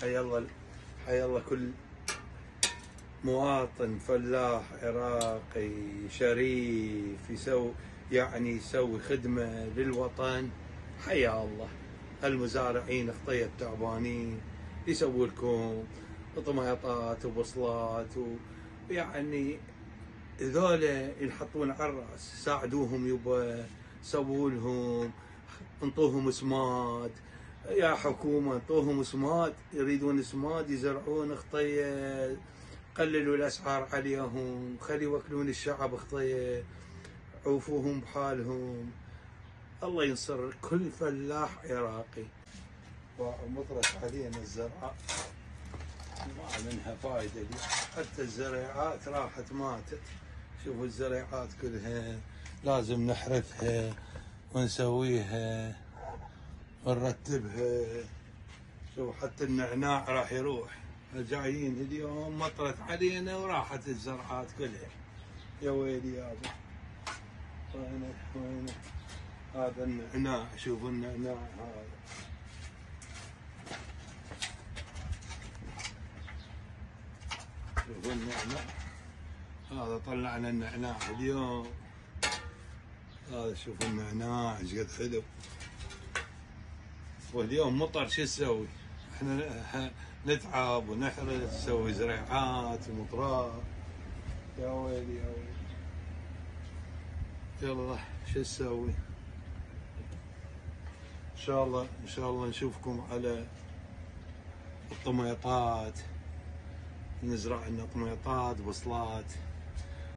حيا الله حيا الله كل مواطن فلاح عراقي شريف يسوي يعني يسوي خدمة للوطن. حيا الله. المزارعين خطية تعبانين يسووا لكم طميطات وبصلات ويعني ذولا ينحطون على الرأس. ساعدوهم يبا سووا لهم انطوهم سماد. يا حكومة انطوهم سماد يريدون سماد يزرعون خطيه قللوا الأسعار عليهم خلي يوكلون الشعب خطيه عوفوهم بحالهم. الله ينصر كل فلاح عراقي. ومطرت علينا الزرعه ما منها فايدة اليوم حتى الزريعات راحت ماتت. شوفوا الزريعات كلها لازم نحرثها ونسويها. ونرتبها شوف حتى النعناع راح يروح. جايين اليوم مطرت علينا وراحت الزرعات كلها. يا ويلي يابا وينه وينه هذا النعناع. شوفوا النعناع هذا. شوفوا النعناع. هذا طلعنا النعناع اليوم. هذا شوفوا النعناع إيش قد حلو. واليوم مطر شو نسوي؟ إحنا نتعب ونحرث نسوي زريعات ومطرات يا ويلي يا ويلي يلا شو نسوي؟ إن شاء الله إن شاء الله نشوفكم على الطميطات نزرع لنا طميطات بصلات